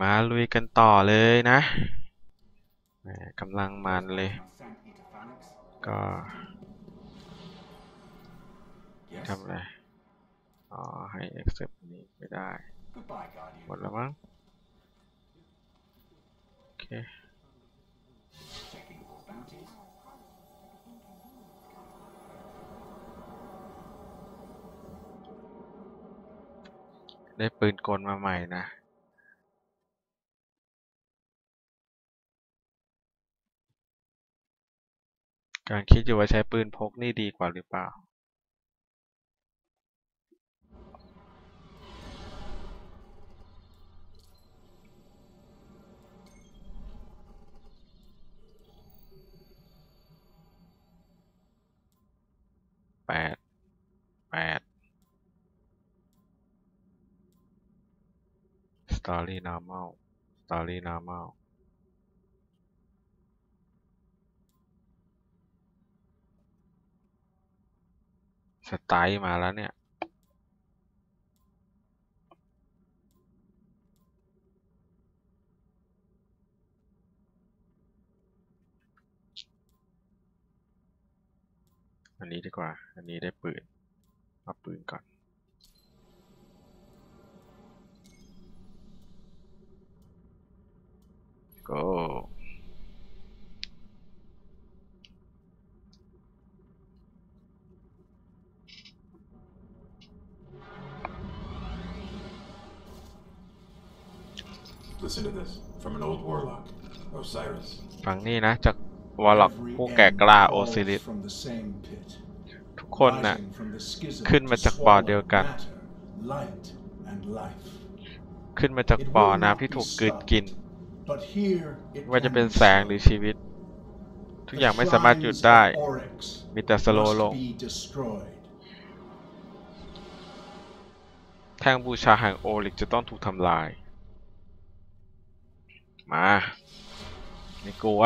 มาลุยกันต่อเลยนะกำลังมันเลย ก็ทำอะไรอ๋อ ให้ accept นี้ไม่ได้ หมดแล้วมั้ง โอเคได้ปืนกลมาใหม่นะ การคิดอยู่ว่าใช้ปืนพกนี่ดีกว่าหรือเปล่า แปด แปด Story normal Story normal สไตล์มาแล้วเนี่ย อันนี้ดีกว่า อันนี้ได้ปืน เอาปืนก่อน go Listen to this from an old warlock, Osiris. ฟังนี่นะจากวอลล็อก Every ผู้แก่กล้า end โอซิริส falls from the same pit, ทุกคนน่ะ rising from the schism ขึ้นมา to จากบ่อเดียว swallow กัน matter, light and life. ขึ้นมาจาก It บ่อ will not น้ำที่ be ถูกกลืน stopped, กิน but here it ไม่ว่าจะ can เป็น be แสง stopped. หรือชีวิต ทุก The อย่างไม่สามารถหยุด shrines ได้ of Oryx มีแต่สโลว์ลง must be destroyed. แท่งบูชาแห่งโอลิกจะต้องถูกทำลาย มาไม่กลัว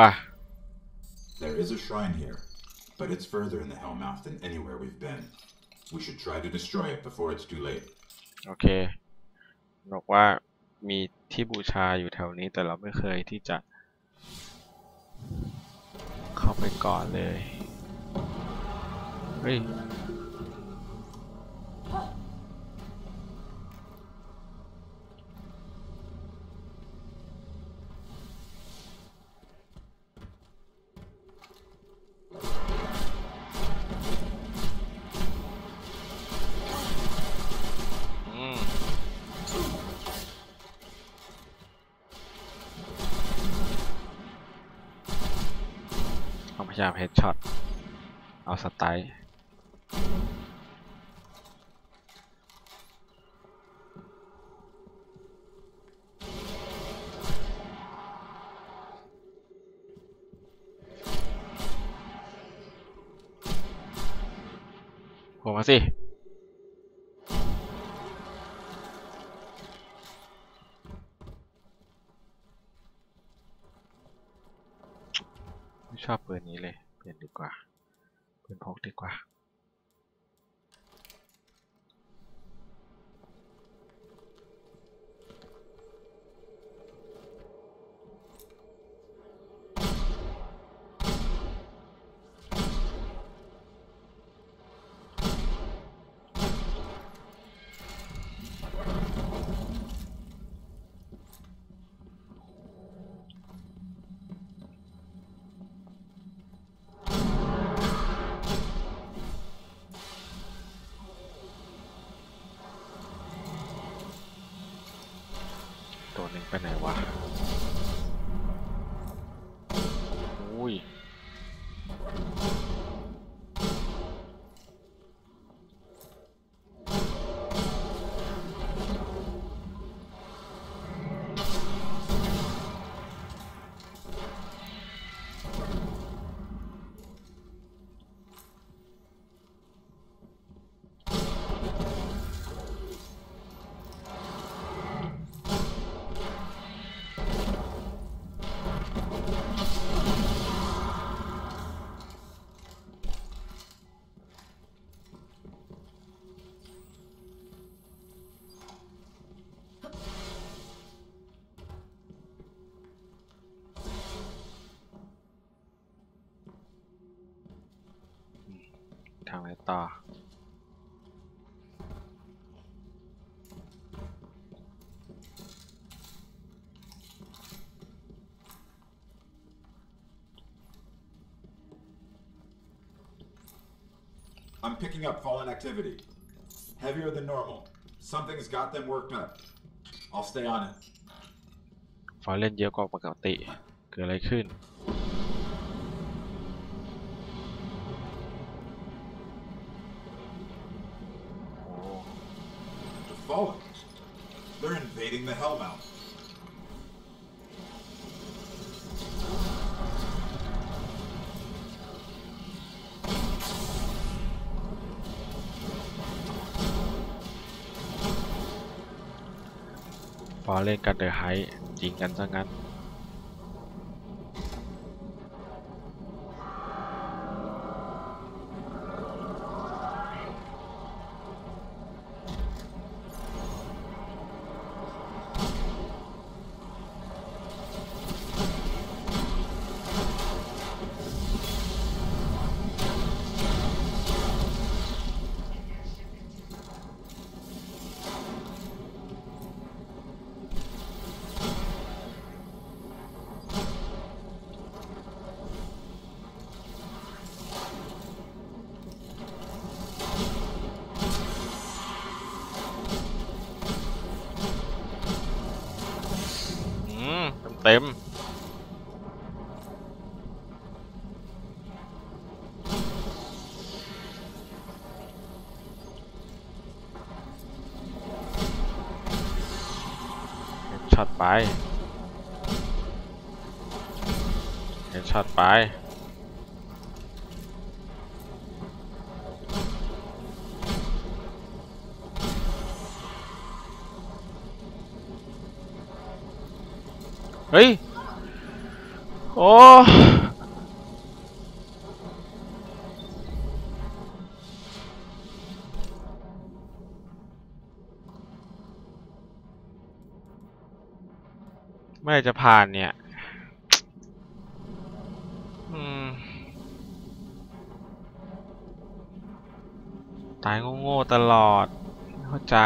There is a shrine here, but it's further in the Hellmouth than anywhere we've been. We should try to destroy it before it's too late. โอเคบอกว่ามีที่บูชาอยู่แถวนี้แต่เราไม่เคยที่จะ เข้าไปก่อนเลย เฮ้ย ยายามเฮดช็อต เอาสไตล์ผมมาสิ ไม่ชอบปืนนี้ เปลี่ยนดีกว่า เปืนพกดีกว่า ทางไหนต่อ I'm picking up fallen activity. Heavier than normal. Something's got them worked up. I'll stay on it. ฟอยเล่นเยอะกว่าปกติ เกิดอะไรขึ้น เล่นกันเดอะไฮจริงกันซะงั้น ไปเห็นช็อตไปเฮ้ย โอ้ มื่อไหร่จะผ่านเนี่ยอืมตายโง่ๆตลอดไม่เข้าใจ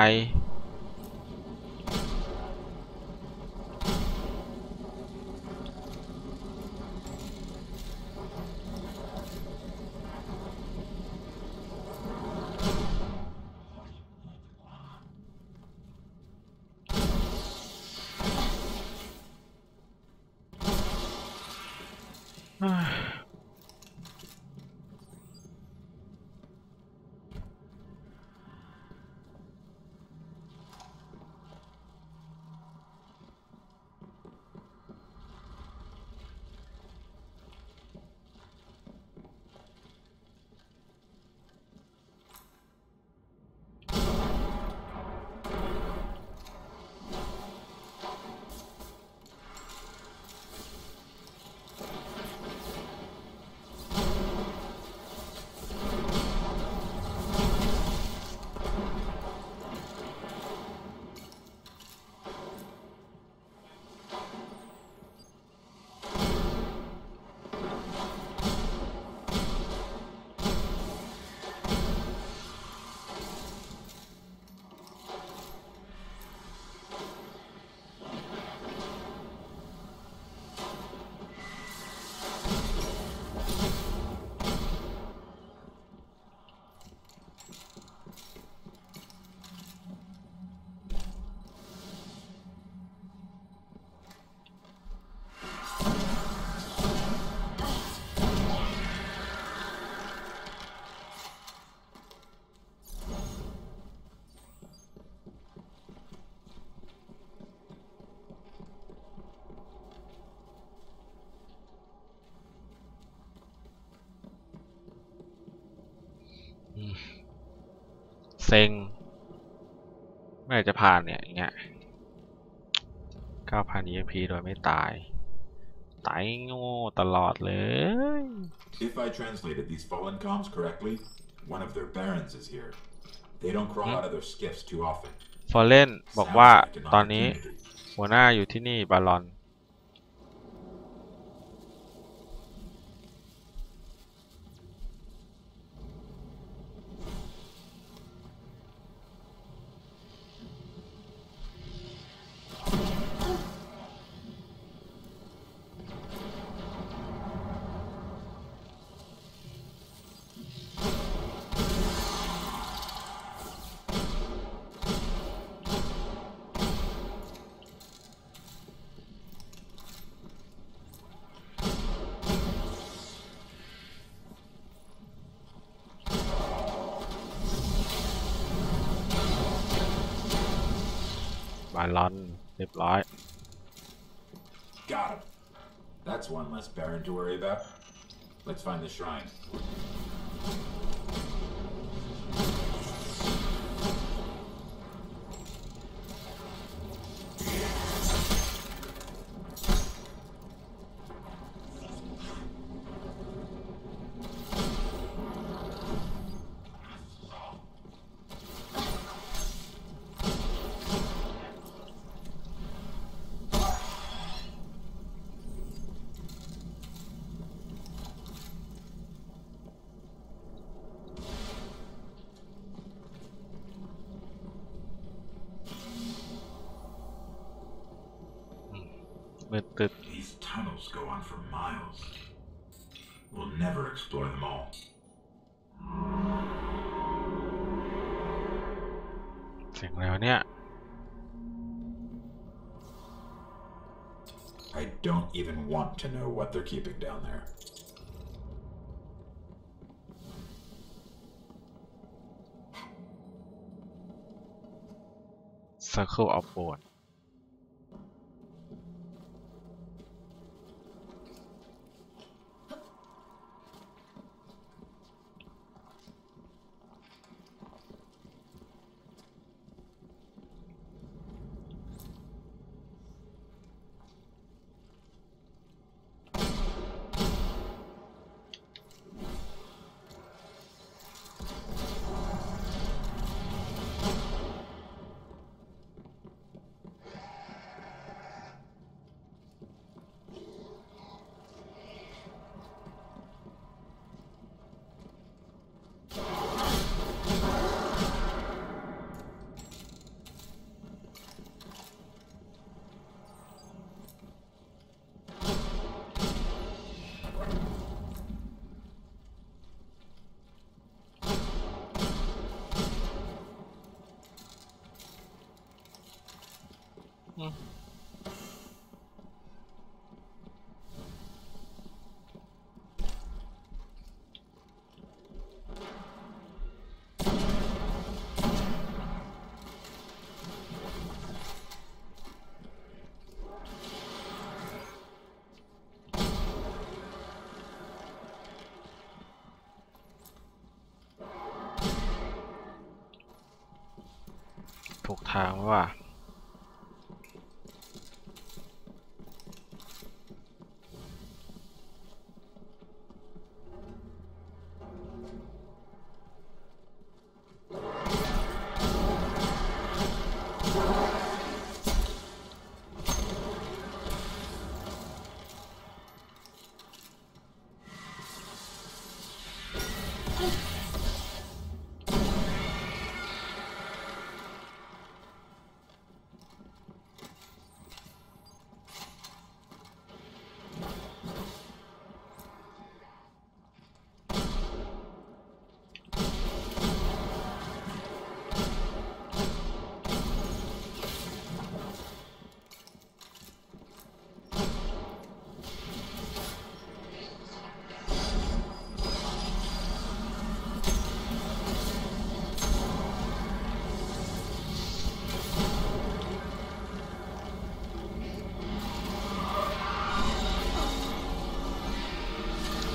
เซ็งเมื่อไหร่จะผ่านเนี่ยอย่างเงี้ย9,000 EMP โดยไม่ตาย ตายโง่ตลอดเลย If I translated these fallen comms correctly, one of their barons is here. They don't crawl out of their skiffs too often. ฟอร์เรนบอก Sounds ว่า like an ตอนนี้ opportunity. หัวหน้าอยู่ที่นี่บาลอน รียบร้อย Got him. That's one less Baron to worry about. Let's find the shrine. tunnels go on for miles. We'll never explore them all. I don't even want to know what they're keeping down there. Circle of Board ถูกทางไหมวะ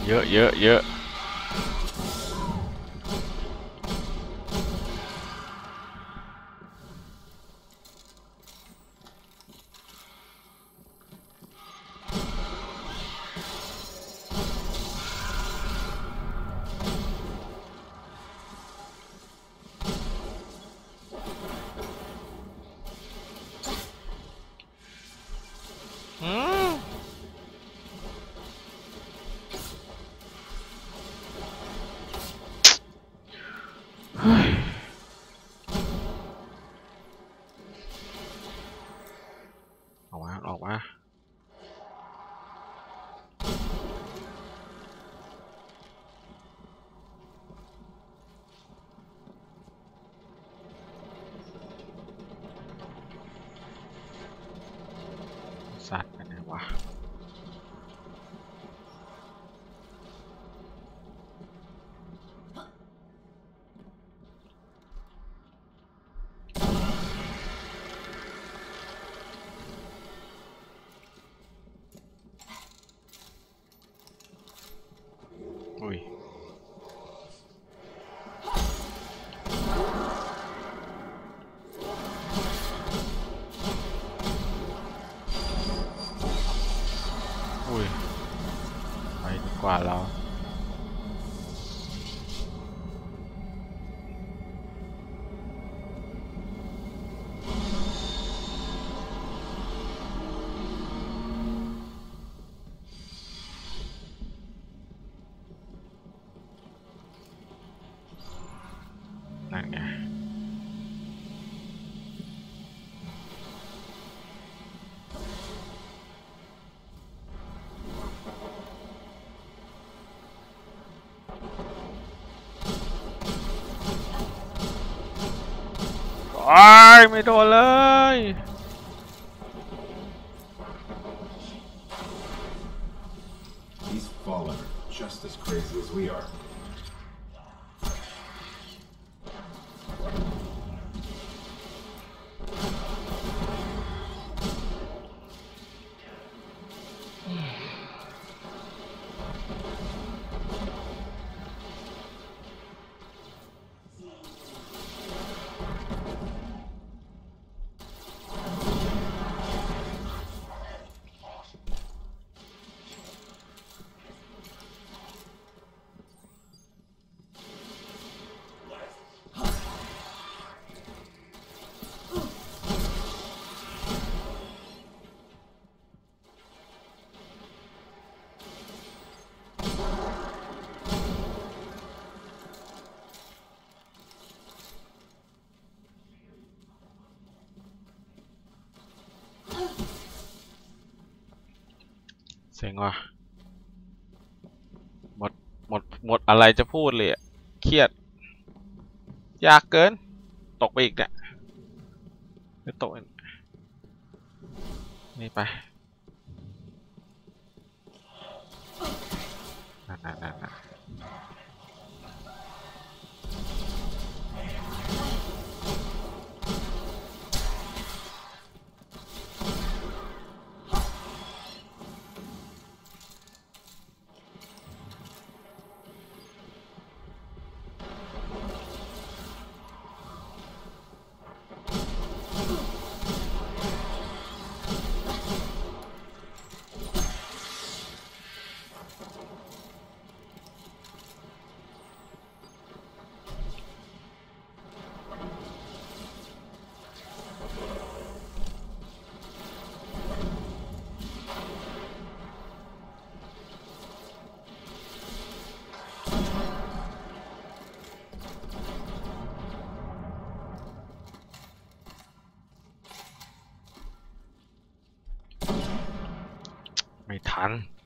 เยอะเยอะเยอะ กว่ อ้ยไม่โดนเลย เซ็งว่ะ หมด หมด หมดอะไรจะพูดเลยเครียด ยากเกิน ตกไปอีกเนี่ยไม่ตกอีกนี่ไป ไ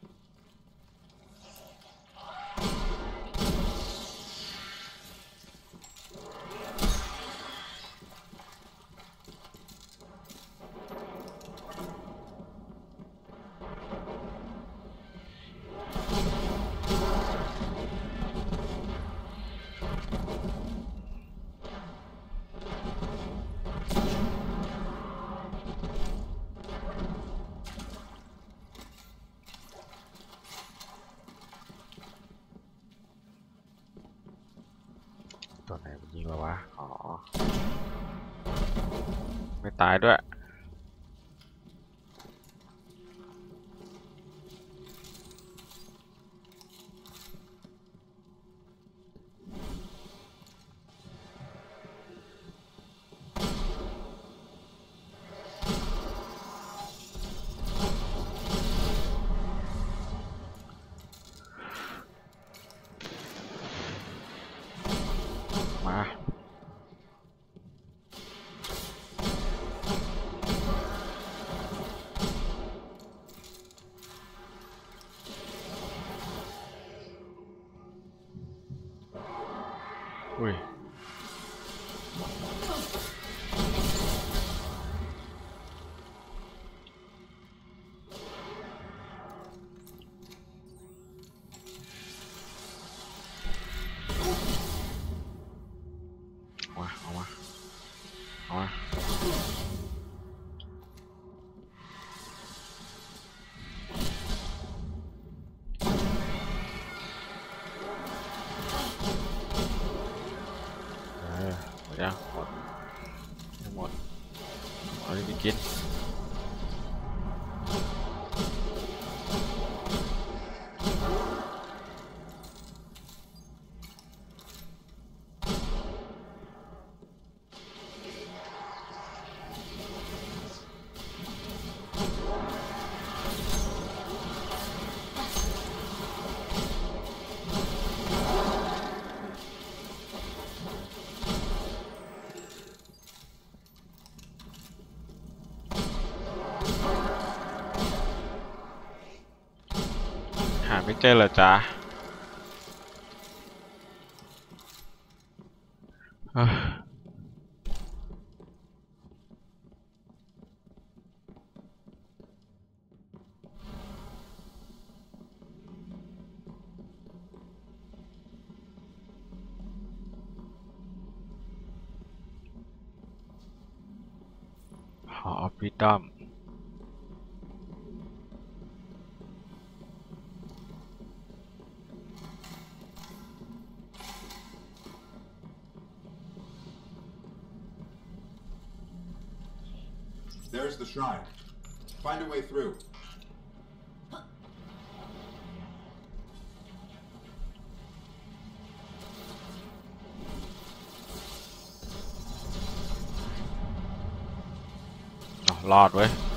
ตายด้วย เจอเหรอ Find a way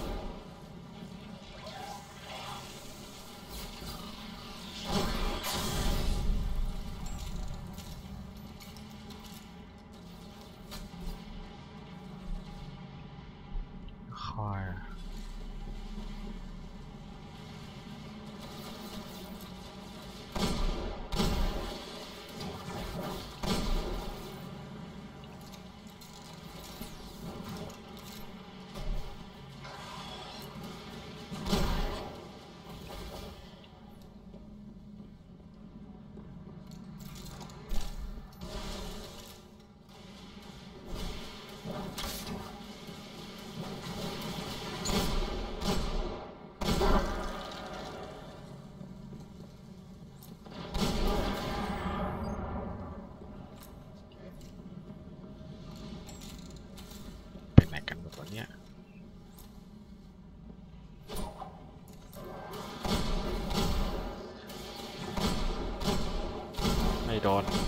ไ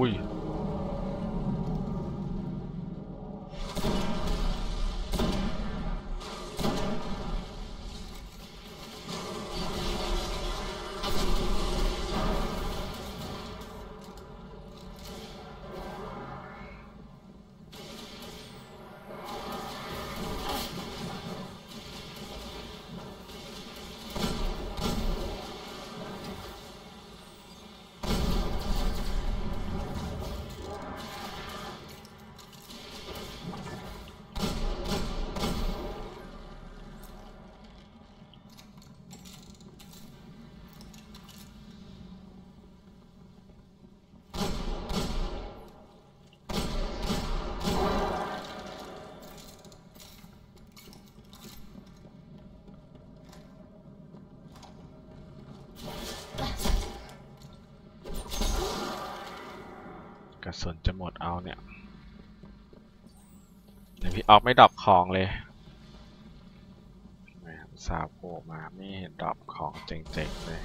โหมดเอาเนี่ยเดี๋ยวพี่ออฟไม่ดรอปของเลยสาวโผล่มาไม่เห็นดรอปของเจ๋งๆเลย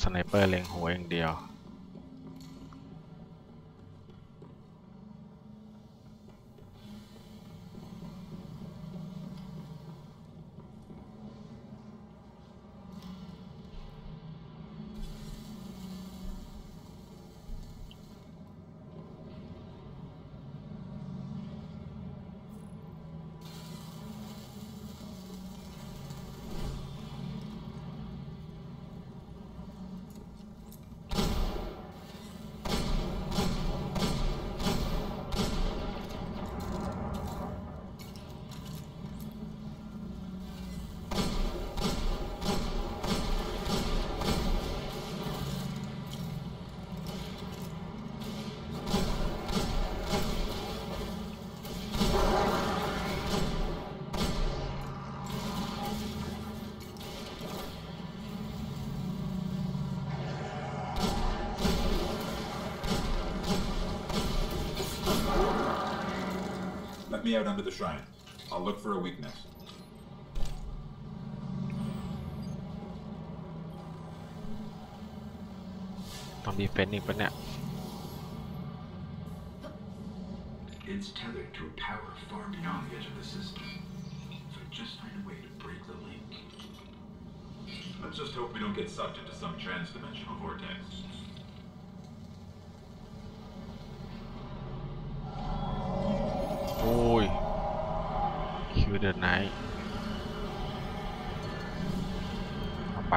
สไนเปอร์เล็งหัวอย่างเดียว me out under the shrine. I'll look for a weakness. Be Zombie panic now. It's tethered to a power far beyond the edge of the system. If just find a way to break the link. Let's just hope we don't get sucked into some trans-dimensional vortex. เดินไนท์เอาไป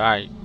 อ้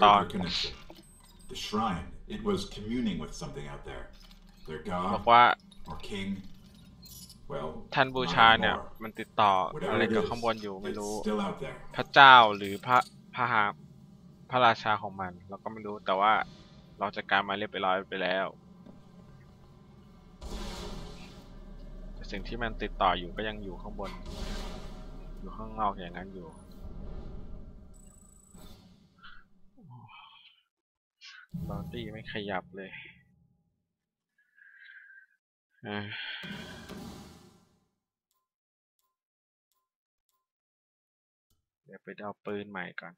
อน their connection. The shrine. It was communing with something out there. Their บอ god กว่า or king. Well, ท่านบู not ชาเนี่ย anymore. มันติดต่อ Whatever อะไร it กับ is, ข้างบนอยู่ไม่รู้ it's still out there. พระเจ้าหรือพระพระหาพระราชาของมัน เราก็ไม่รู้แต่ว่าเราจัดการมาเรียบร้อยไปแล้วแต่สิ่งที่มันติดต่ออยู่ก็ยังอยู่ข้างบน อยู่ข้างนอกอย่างนั้นอยู่บอตี้ไม่ขยับเลยอะ เดี๋ยวไปเอาปืนใหม่ก่อน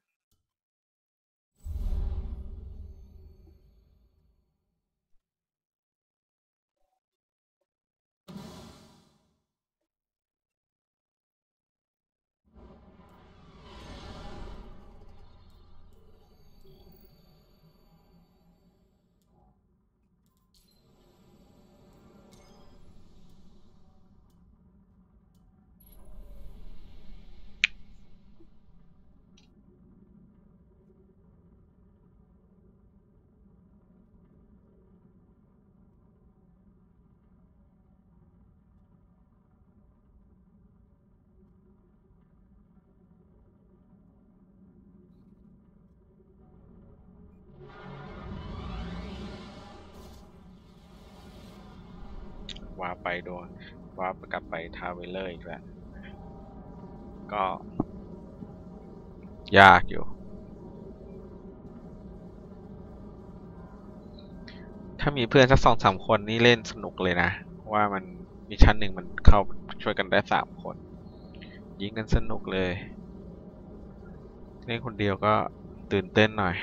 ว่าไปโดนวาร์ปกลับไป Traveler อีกแล้ว ก็ ยากอยู่ ถ้ามีเพื่อนสักสองสามคนนี่เล่นสนุกเลยนะ ว่ามัน mission หนึ่งมันเข้าช่วยกันได้สามคน ยิงกันสนุกเลย เล่นคนเดียวก็ตื่นเต้นหน่อย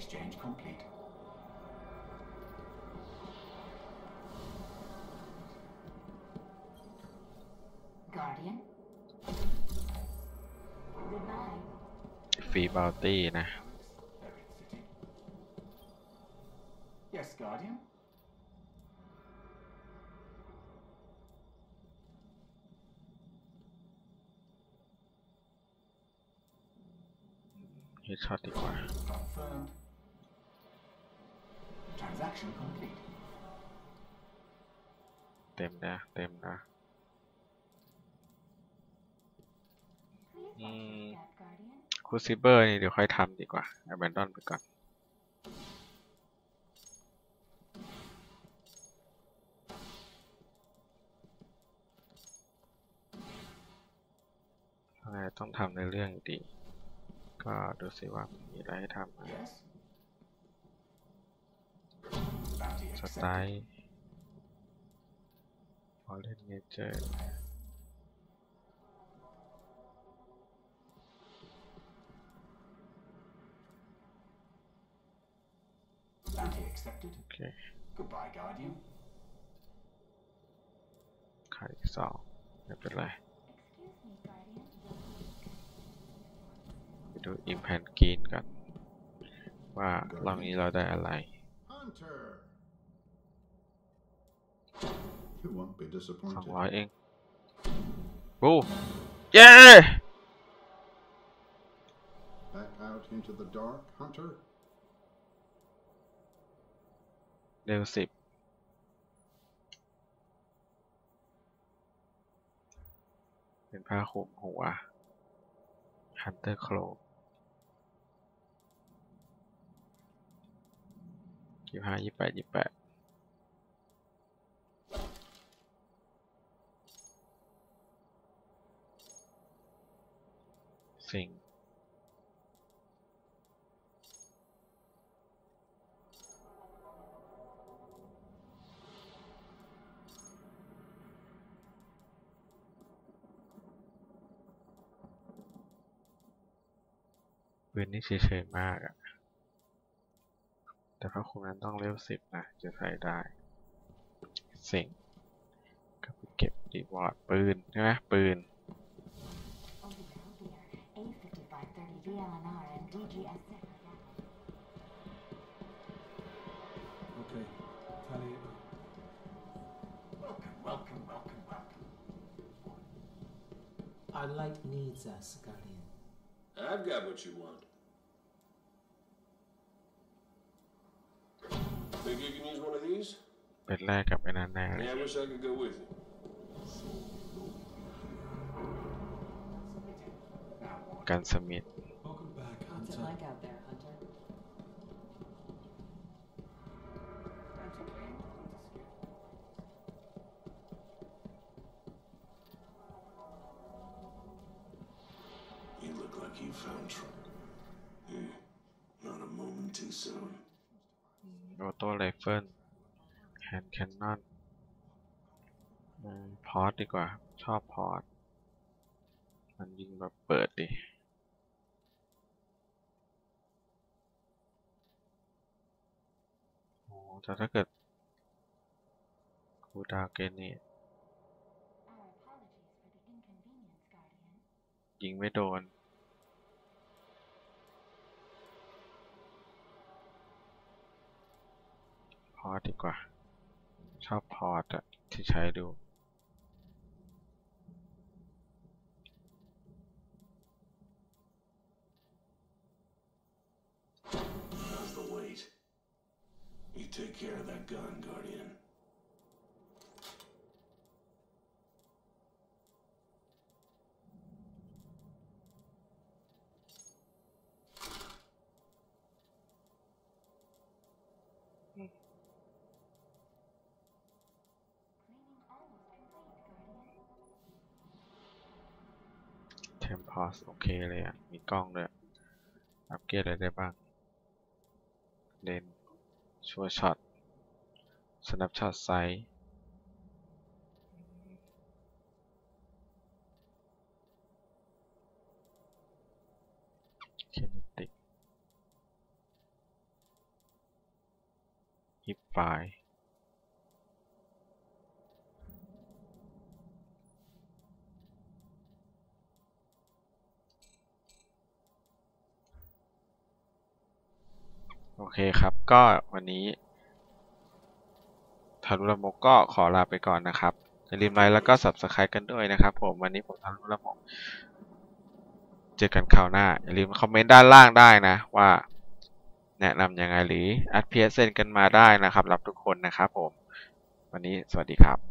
Exchange complete. Guardian. Goodbye. ฟรีบาวตี้นะ คูซิเบอร์นี่เดี๋ยวค่อยทำดีกว่า a อบนดอนไปก่อนอะไรต้องทำในเรื่องดี ก็ดูสิว่ามีอะไรให้ทำสไตล์พอเล่นเนเจอร์ accepted. โอเค Goodbye, Guardian. ขายอีกสองไม่เป็นไร Excuse me, Guardian. ไปดูอิมแพนกีนกัน ว่ารอบนี้เราได้อะไร Hunter! You won't be สอง disappointed. ร้อยเองโอ้เย้ Back out into the dark, Hunter? เร็วสิบเป็นผ้าคลุมหัวฮันเตอร์โคลยี่ห้ายี่แปดยี่แปดสิง ปืนนี่เฉยๆมากอะแต่ผ้าคลุมนั้นต้องเลเวลสิบนะจะใส่ได้สิงก็ไปเก็บรีวอร์ดปืนใช่ไหมปืน Oh, well, dear. A5530 VLNR and DGS. Okay. Tally. Welcome, welcome, welcome, welcome. Our light needs us, Guardian. I've got what you want. Think you can use one of these? เป็นแรกกับไอ้นั้นแน่เลย Yeah, I wish I could go with you. Now what? ดีกว่า ชอบพอร์ต มันยิงแบบเปิดดิโอ้แต่ถ้าเกิดคูดาวเกนนี่ยิงไม่โดนพอร์ตดีกว่า ชอบพอร์ตอะที่ใช้ดู How's the weight? You take care of that gun, Guardian. เทมพอสโอเคเลยอะ มีกล้องด้วย อัปเกรดอะไรได้บ้าง เลน ชัวช็อตสนับช็อตไซส์เคเนติกฮิปไฟ โอเคครับก็วันนี้ทารุละมกก็ขอลาไปก่อนนะครับอย่าลืมไลค์แล้วก็ Subscribe กันด้วยนะครับผมวันนี้ผมทารุละมกเจอกันคราวหน้า อย่าลืมคอมเมนต์ด้านล่างได้นะ ว่าแนะนำยังไงหรืออัดเพียเซนกันมาได้นะครับ รับทุกคนนะครับผม วันนี้สวัสดีครับ